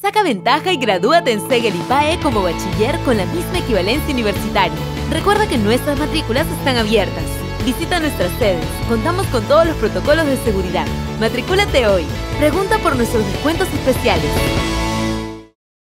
Saca ventaja y gradúate en Segel y PAE como bachiller con la misma equivalencia universitaria. Recuerda que nuestras matrículas están abiertas. Visita nuestras sedes. Contamos con todos los protocolos de seguridad. Matricúlate hoy. Pregunta por nuestros descuentos especiales.